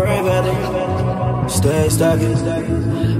pray it. Stay stuck.